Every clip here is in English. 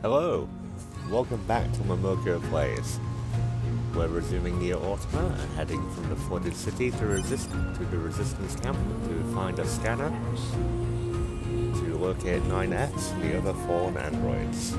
Hello, welcome back to Milmoko Plays. We're resuming Nier Automata and heading from the flooded city to, resist to the resistance camp to find a scanner to locate 9S and the other fallen androids.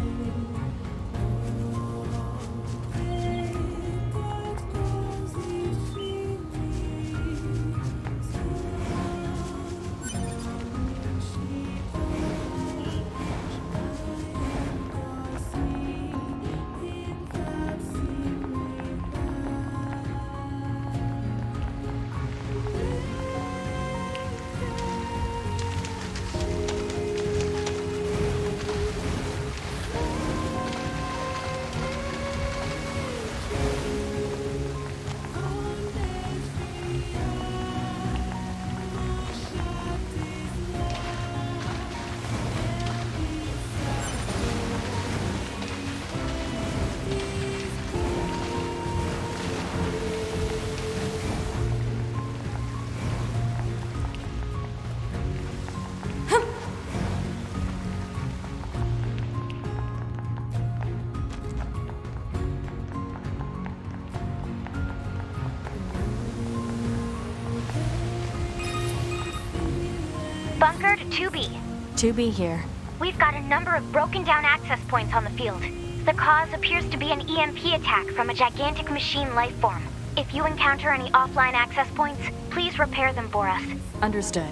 Bunker to 2B. 2B here. We've got a number of broken down access points on the field. The cause appears to be an EMP attack from a gigantic machine life form. If you encounter any offline access points, please repair them for us. Understood.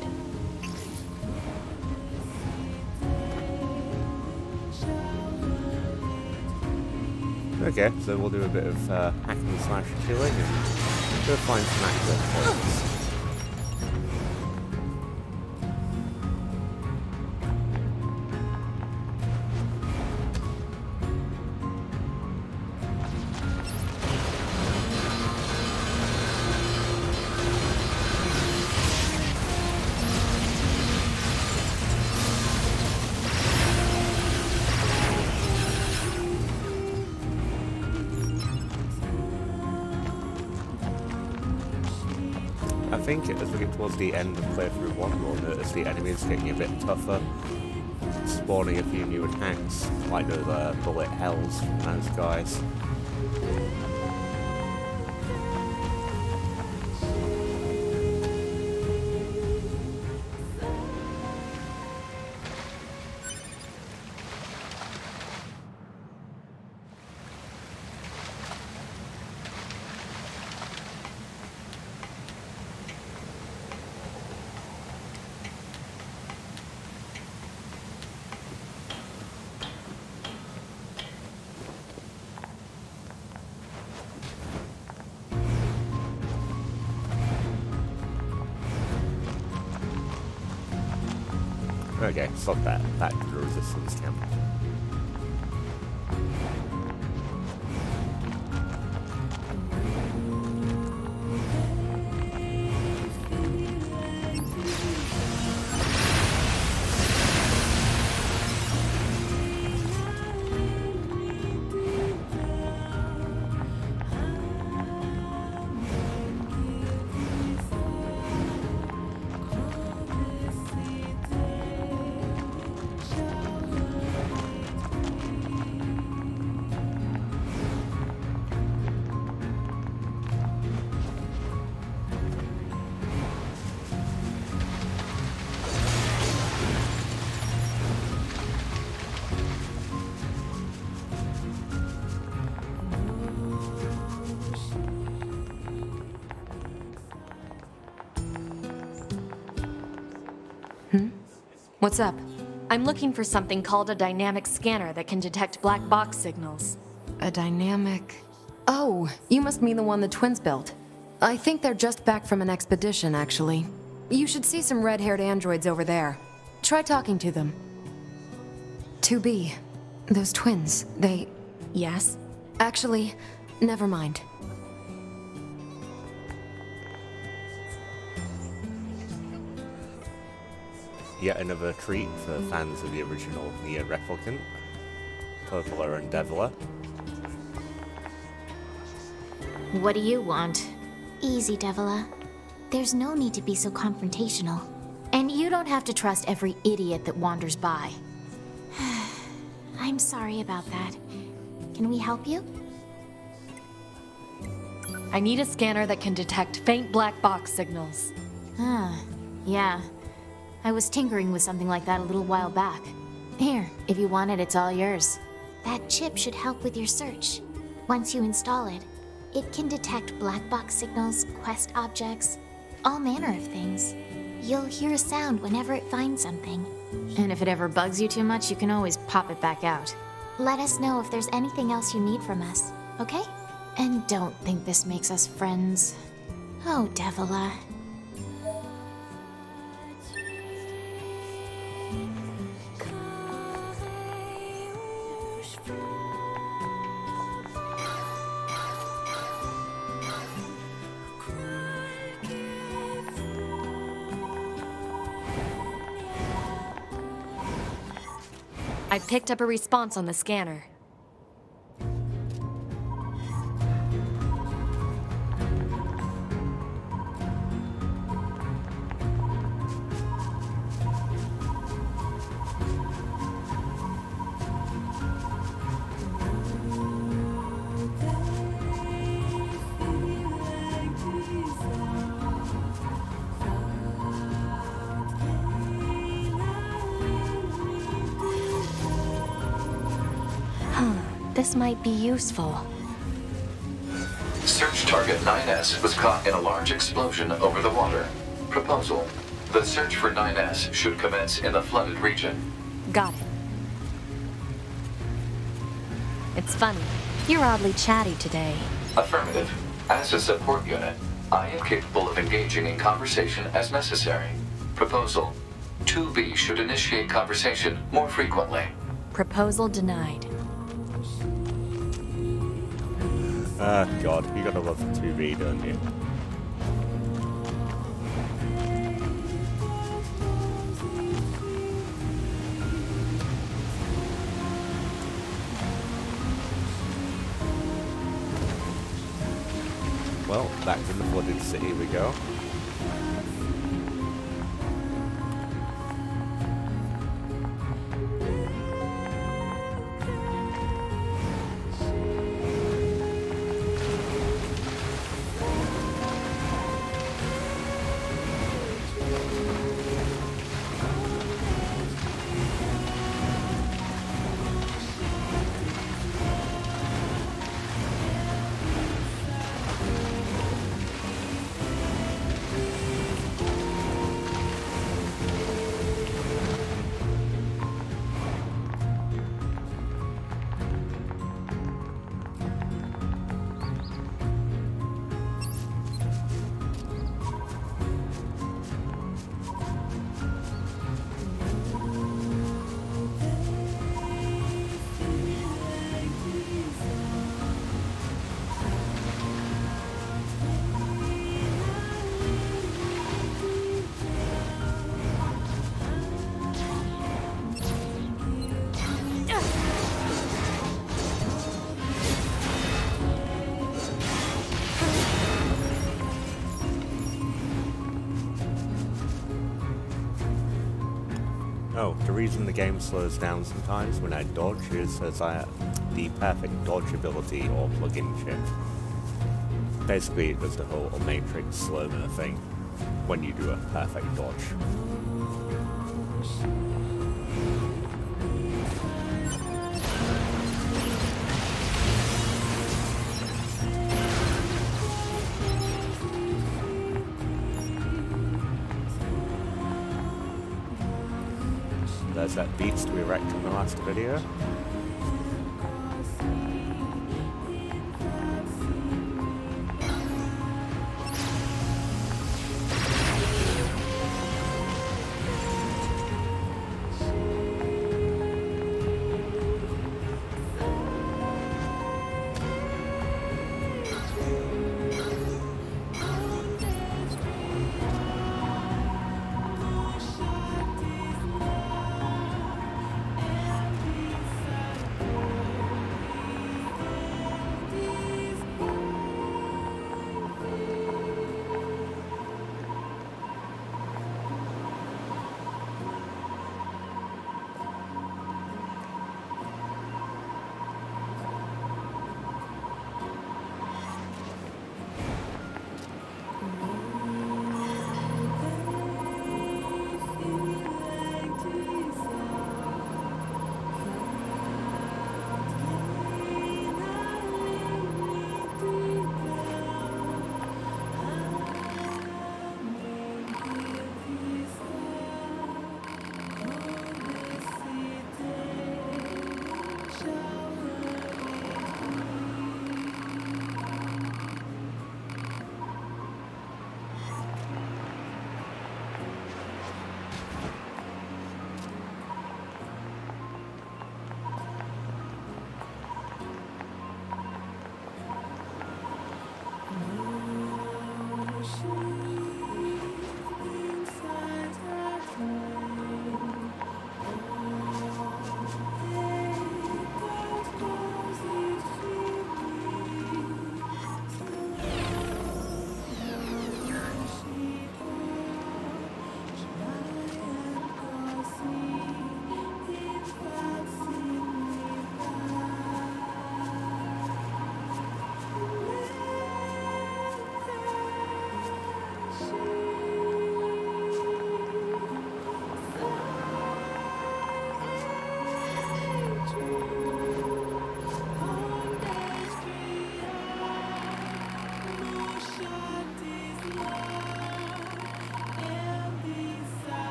Okay, so we'll do a bit of uh, hacking and slash killing and go find some access points. Think as we get towards the end of playthrough 1, we'll notice the enemies getting a bit tougher, spawning a few new attacks, like those uh, bullet hells from those guys. Okay, stop that. That resistance camp. What's up? I'm looking for something called a dynamic scanner that can detect black box signals. A dynamic. Oh, you must mean the one the twins built. I think they're just back from an expedition, actually. You should see some red haired androids over there. Try talking to them. 2B. Those twins, they. Yes? Actually, never mind. Yet another treat for fans of the original Nier Replicant, Popola and Devola. What do you want? Easy, Devola. There's no need to be so confrontational. And you don't have to trust every idiot that wanders by. I'm I'm sorry about that. Can we help you? I need a scanner that can detect faint black box signals. Ah, yeah. I was tinkering with something like that a little while back. Here, if you want it, it's all yours. That chip should help with your search. Once you install it, it can detect black box signals, quest objects, all manner of things. You'll hear a sound whenever it finds something. And if it ever bugs you too much, you can always pop it back out. Let us know if there's anything else you need from us, okay? And don't think this makes us friends. Oh, Devola. Uh, I picked up a response on the scanner. Be useful. Search target 9S was caught in a large explosion over the water. Proposal. The search for 9S should commence in the flooded region. Got it. It's funny. You're oddly chatty today. Affirmative. As a support unit, I am capable of engaging in conversation as necessary. Proposal. 2B should initiate conversation more frequently. Proposal denied. Ah, God, you gotta love 2B, don't you? Well, back to the flooded city we go. Oh, the reason the game slows down sometimes when I dodge is as I the perfect dodge ability or plug-in chip. Basically, it does the whole Matrix slow-mo thing when you do a perfect dodge. That beats we wrecked in the last video.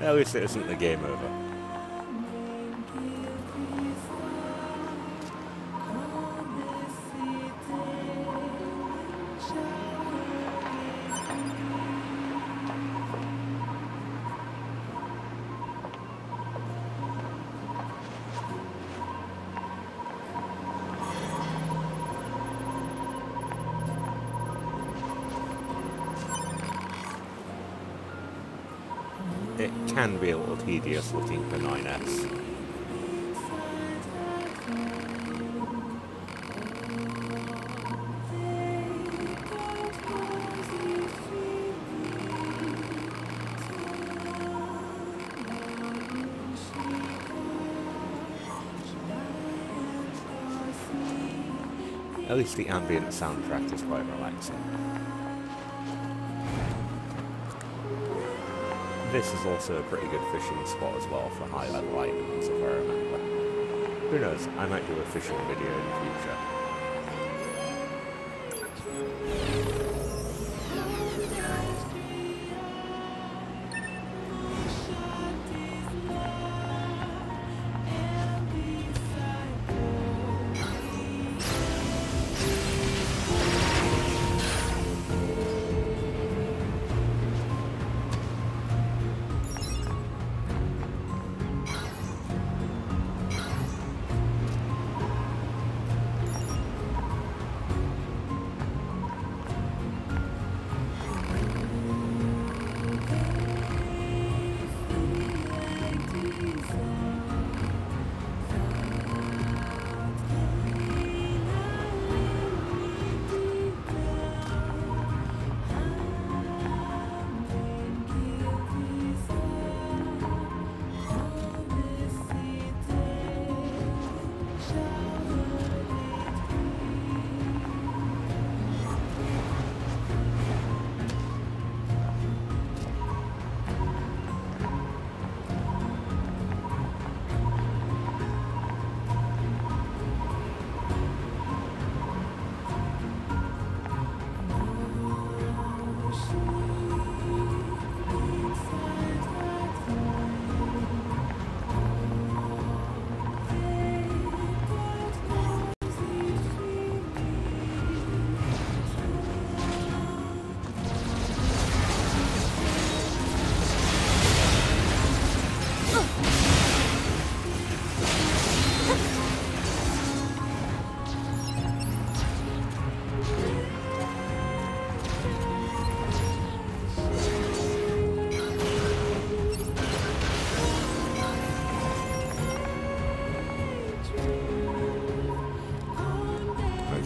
At least it isn't the game over. Can be a little tedious looking for 9S. At least the ambient soundtrack is quite relaxing. This is also a pretty good fishing spot as well for high level items if I remember. Who knows, I might do a fishing video in the future.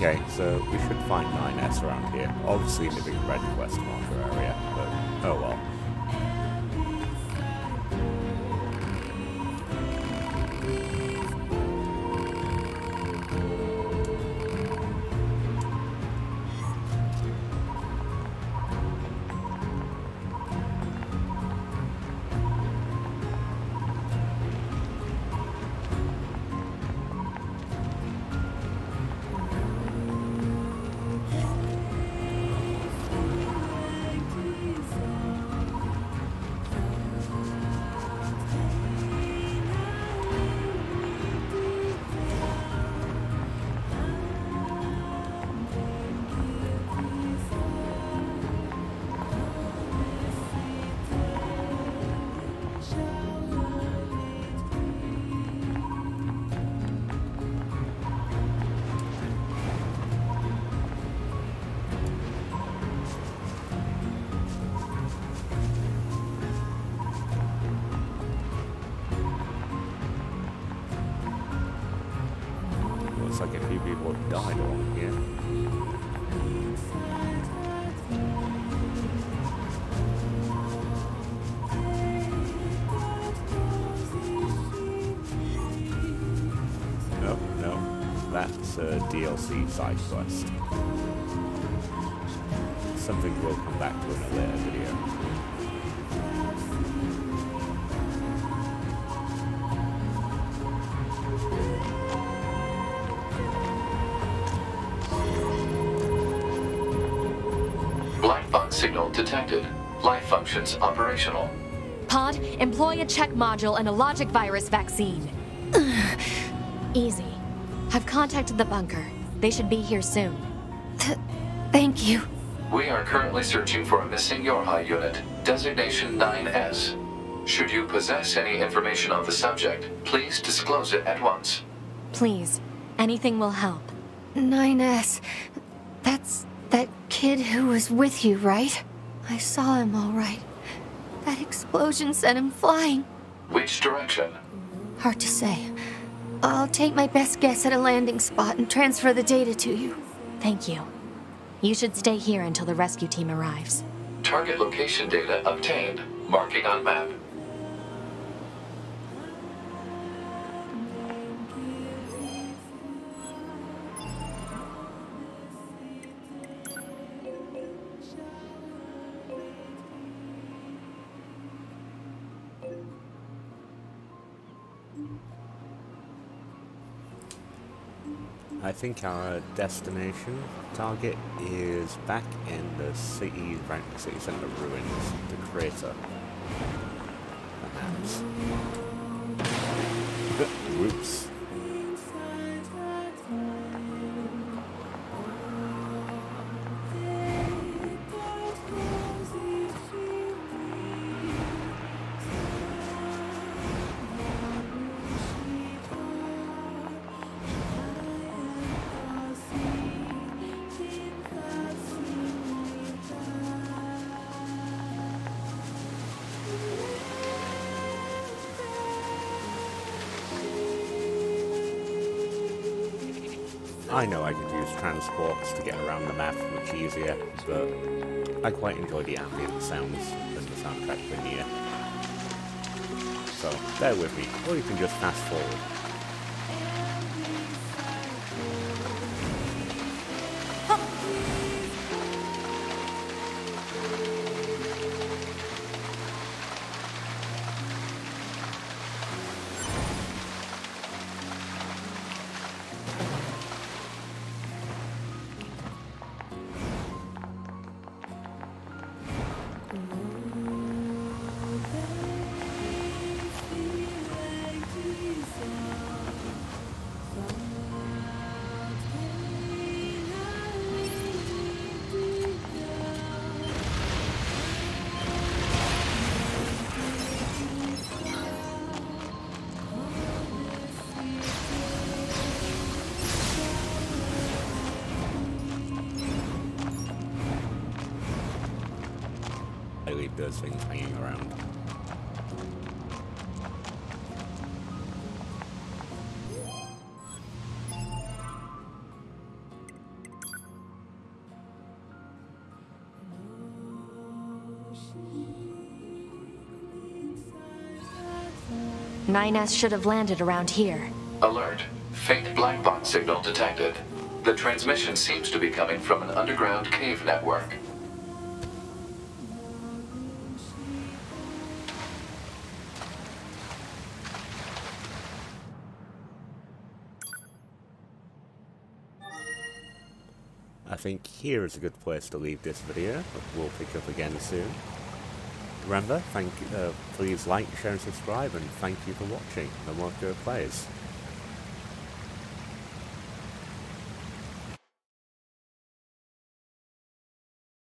Okay, so we should find 9S around here. Obviously living in red quest marker area, but oh well. Like a few people have died along here. No, no, that's a DLC side quest. Something we'll come back to in a later video. Black box signal detected. Life functions operational. Pod, employ a check module and a logic virus vaccine. Easy. I've contacted the bunker. They should be here soon. Th thank you. We are currently searching for a missing Yorha unit, designation 9S. Should you possess any information on the subject, please disclose it at once. Please, anything will help. 9S. That's that kid who was with you, right? I saw him all right. That explosion sent him flying. Which direction? Hard to say. I'll take my best guess at a landing spot and transfer the data to you. Thank you. You should stay here until the rescue team arrives. Target location data obtained. Marking on map. Think our destination target is back in the city, right, the city center ruins, the crater. Perhaps. Whoops. I know I could use transports to get around the map much easier, but I quite enjoy the ambient sounds and the soundtrack for Nier. So, bear with me, or you can just fast forward. Those things hanging around. Nine S should have landed around here. Alert. Faint black box signal detected. The transmission seems to be coming from an underground cave network. Think here is a good place to leave this video, we'll pick up again soon. Remember, thank uh, please like, share and subscribe, and thank you for watching The Marco Plays.